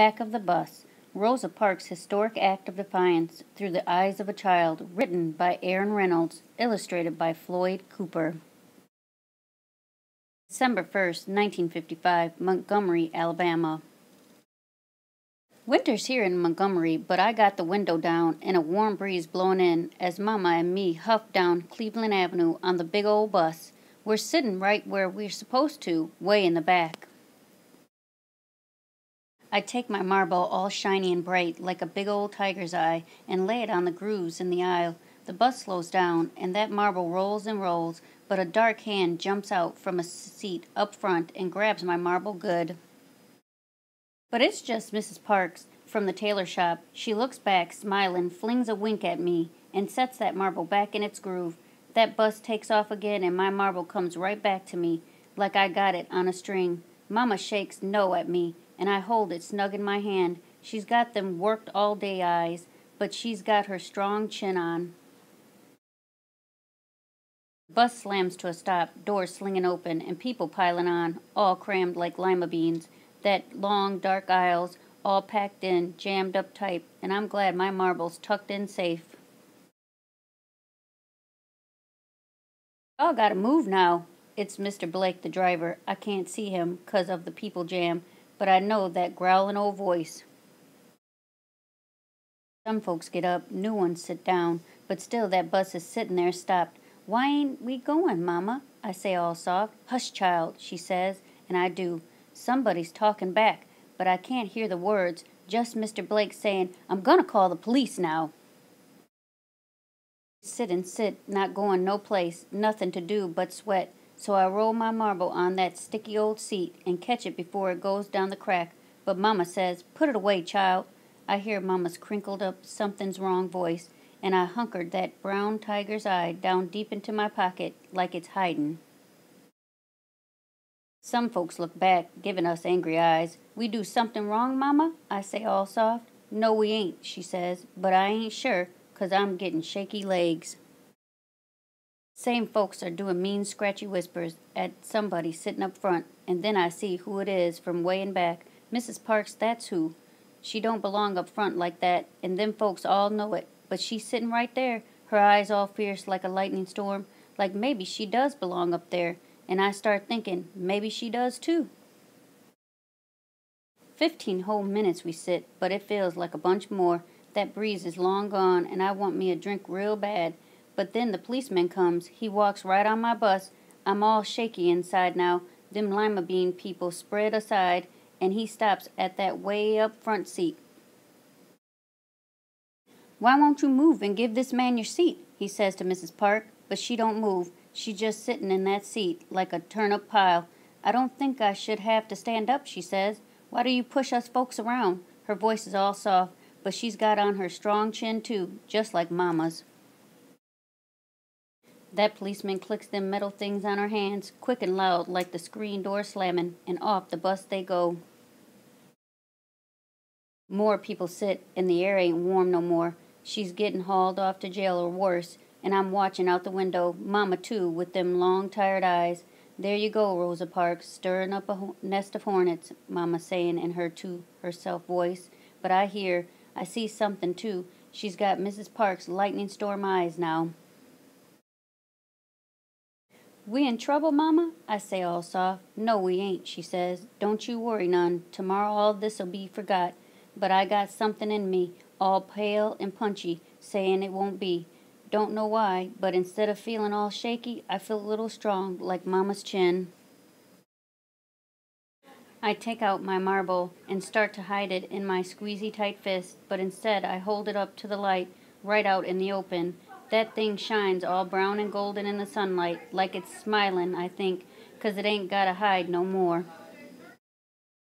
Back of the Bus Rosa Parks' Historic Act of Defiance Through the Eyes of a Child, written by Aaron Reynolds, illustrated by Floyd Cooper. December 1st, 1955, Montgomery, Alabama. Winter's here in Montgomery, but I got the window down and a warm breeze blowing in as Mama and me huff down Cleveland Avenue on the big old bus. We're sitting right where we're supposed to, way in the back. I take my marble all shiny and bright, like a big old tiger's eye, and lay it on the grooves in the aisle. The bus slows down, and that marble rolls and rolls, but a dark hand jumps out from a seat up front and grabs my marble good. But it's just Mrs. Parks from the tailor shop. She looks back, smiling, flings a wink at me, and sets that marble back in its groove. That bus takes off again, and my marble comes right back to me, like I got it on a string. Mama shakes no at me, and I hold it snug in my hand. She's got them worked all day eyes, but she's got her strong chin on. Bus slams to a stop, doors slinging open, and people piling on, all crammed like lima beans. That long, dark aisles, all packed in, jammed up tight, and I'm glad my marble's tucked in safe. Y'all gotta move now. It's Mr. Blake, the driver. I can't see him 'cause of the people jam, but I know that growling old voice. Some folks get up, new ones sit down, but still that bus is sitting there stopped. Why ain't we going, Mama? I say all soft. Hush, child, she says, and I do. Somebody's talking back, but I can't hear the words, just Mr. Blake saying, I'm gonna call the police now. Sit and sit, not going no place, nothing to do but sweat. So I roll my marble on that sticky old seat and catch it before it goes down the crack. But Mama says, Put it away, child. I hear Mama's crinkled up something's wrong voice, and I hunkered that brown tiger's eye down deep into my pocket like it's hiding. Some folks look back, giving us angry eyes. We do something wrong, Mama? I say all soft. No, we ain't, she says, but I ain't sure, 'cause I'm getting shaky legs. Same folks are doing mean, scratchy whispers at somebody sitting up front, and then I see who it is from way in back. Mrs. Parks, that's who. She don't belong up front like that, and them folks all know it. But she's sitting right there, her eyes all fierce like a lightning storm, like maybe she does belong up there. And I start thinking, maybe she does too. Fifteen whole minutes we sit, but it feels like a bunch more. That breeze is long gone, and I want me a drink real bad. But then the policeman comes. He walks right on my bus. I'm all shaky inside now. Them lima bean people spread aside, and he stops at that way up front seat. Why won't you move and give this man your seat? he says to Mrs. Park, but she don't move. She's just sitting in that seat like a turnip pile. I don't think I should have to stand up, she says. Why do you push us folks around? Her voice is all soft, but she's got on her strong chin too, just like Mama's. That policeman clicks them metal things on her hands, quick and loud like the screen door slamming, and off the bus they go. More people sit, and the air ain't warm no more. She's getting hauled off to jail or worse, and I'm watching out the window, Mama too, with them long tired eyes. There you go, Rosa Parks, stirring up a ho- nest of hornets, Mama saying in her to herself voice. But I hear, I see something too. She's got Mrs. Parks' lightning storm eyes now. We in trouble, Mama? I say all soft. No, we ain't, she says. Don't you worry none. Tomorrow all this'll be forgot. But I got something in me, all pale and punchy, saying it won't be. Don't know why, but instead of feeling all shaky, I feel a little strong, like Mama's chin. I take out my marble and start to hide it in my squeezy tight fist, but instead I hold it up to the light, right out in the open. That thing shines all brown and golden in the sunlight, like it's smilin', I think, 'cause it ain't gotta hide no more.